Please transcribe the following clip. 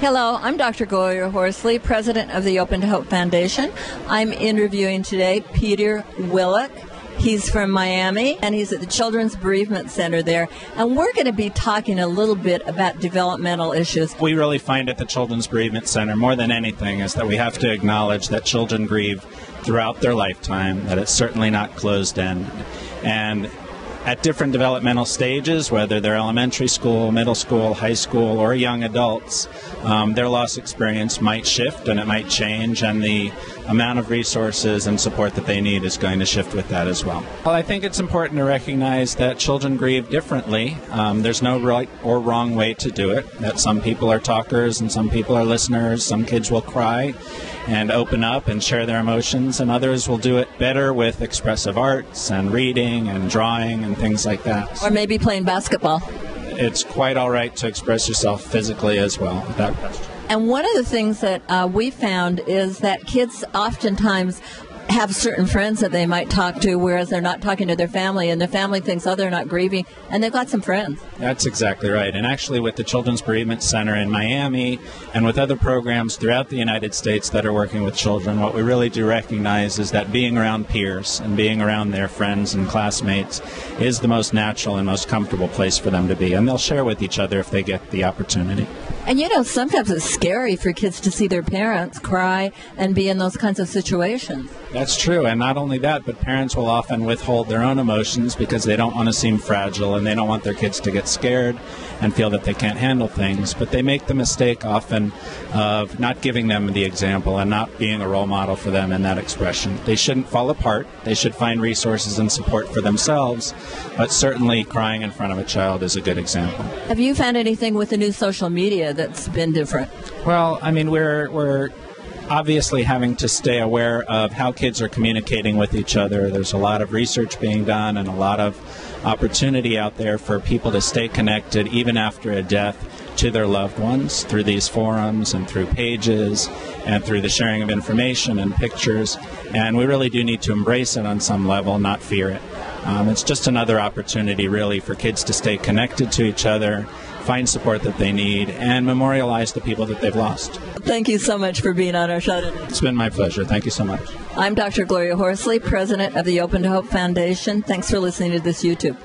Hello, I'm Dr. Gloria Horsley, president of the Open to Hope Foundation. I'm interviewing today Peter Willig. He's from Miami and he's at the Children's Bereavement Center there. And we're going to be talking a little bit about developmental issues. We really find at the Children's Bereavement Center more than anything is that we have to acknowledge that children grieve throughout their lifetime, that it's certainly not closed end. And at different developmental stages, whether they're elementary school, middle school, high school, or young adults, um, their loss experience might shift and it might change, and the amount of resources and support that they need is going to shift with that as well. Well, I think it's important to recognize that children grieve differently. Um, there's no right or wrong way to do it, that some people are talkers and some people are listeners, some kids will cry and open up and share their emotions, and others will do it better with expressive arts and reading and drawing and things like that. Or maybe playing basketball. It's quite all right to express yourself physically as well, without question. And one of the things that uh, we found is that kids oftentimes have certain friends that they might talk to, whereas they're not talking to their family, and their family thinks, oh, they're not grieving, and they've got some friends. That's exactly right. And actually, with the Children's Bereavement Center in Miami and with other programs throughout the United States that are working with children, what we really do recognize is that being around peers and being around their friends and classmates is the most natural and most comfortable place for them to be. And they'll share with each other if they get the opportunity. And you know, sometimes it's scary for kids to see their parents cry and be in those kinds of situations. That's true. And not only that, but parents will often withhold their own emotions because they don't want to seem fragile and they don't want their kids to get scared and feel that they can't handle things. But they make the mistake often of not giving them the example and not being a role model for them in that expression. They shouldn't fall apart. They should find resources and support for themselves. But certainly, crying in front of a child is a good example. Have you found anything with the new social media that's been different? Well, I mean, we're we're obviously having to stay aware of how kids are communicating with each other. There's a lot of research being done and a lot of opportunity out there for people to stay connected even after a death to their loved ones through these forums and through pages and through the sharing of information and pictures. And we really do need to embrace it on some level, not fear it. Um, it's just another opportunity, really, for kids to stay connected to each other find support that they need, and memorialize the people that they've lost. Thank you so much for being on our show today. It's been my pleasure. Thank you so much. I'm Dr. Gloria Horsley, president of the Open to Hope Foundation. Thanks for listening to this YouTube.